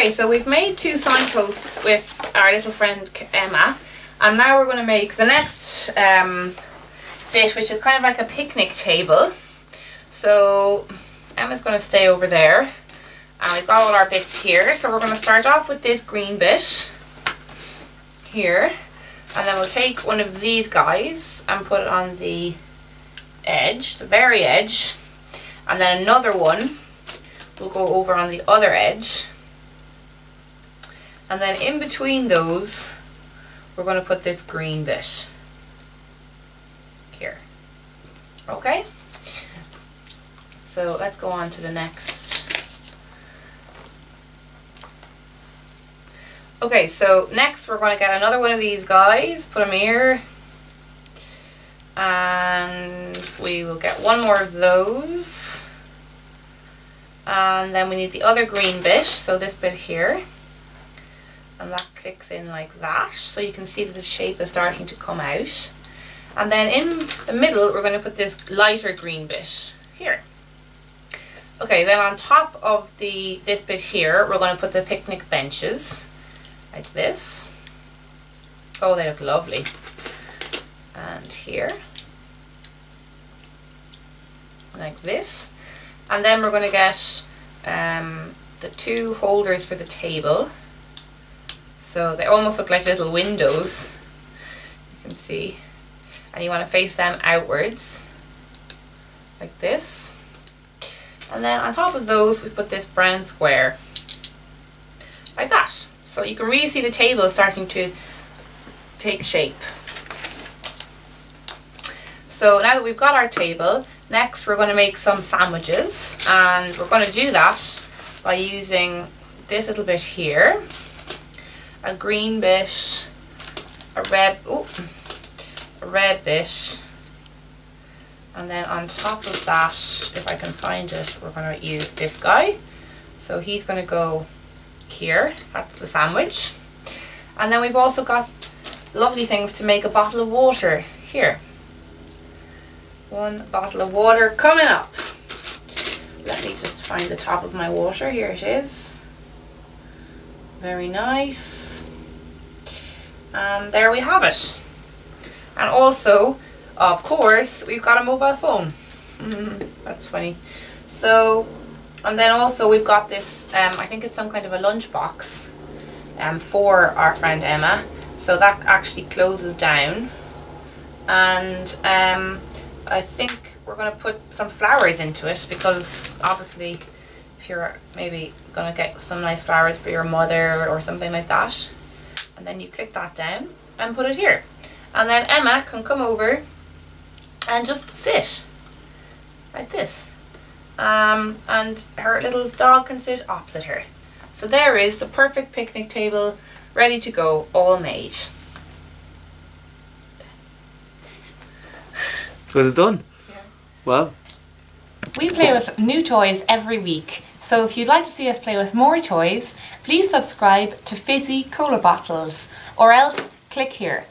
Okay, so we've made two signposts with our little friend Emma. And now we're going to make the next um, bit, which is kind of like a picnic table. So Emma's going to stay over there. And we've got all our bits here. So we're going to start off with this green bit here. And then we'll take one of these guys and put it on the edge, the very edge. And then another one will go over on the other edge. And then in between those, we're going to put this green bit here. Okay? So let's go on to the next. Okay, so next we're going to get another one of these guys, put them here. And we will get one more of those. And then we need the other green bit, so this bit here. And that clicks in like that, so you can see that the shape is starting to come out. And then in the middle, we're going to put this lighter green bit here. Okay, then on top of the this bit here, we're going to put the picnic benches like this. Oh, they look lovely. And here, like this. And then we're going to get um, the two holders for the table. So they almost look like little windows. You can see. And you want to face them outwards. Like this. And then on top of those, we put this brown square. Like that. So you can really see the table starting to take shape. So now that we've got our table, next we're going to make some sandwiches. And we're going to do that by using this little bit here, a green bit, a red, oh, a red bit, and then on top of that, if I can find it, we're going to use this guy. So he's going to go here. That's the sandwich. And then we've also got lovely things to make a bottle of water here. One bottle of water coming up. Let me just find the top of my water. Here it is. Very nice. And there we have it. And also, of course, we've got a mobile phone. That's funny. So and then also we've got this, um, I think it's some kind of a lunchbox um, for our friend Emma. So that actually closes down. And um, I think we're going to put some flowers into it because obviously if you're maybe going to get some nice flowers for your mother or something like that. And then you click that down and put it here. And then Emma can come over and just sit like this um, and her little dog can sit opposite her. So there is the perfect picnic table ready to go, all made. Was it done? Yeah. Well. We play with new toys every week, so if you'd like to see us play with more toys, please subscribe to Fizzy Cola Bottlez, or else click here.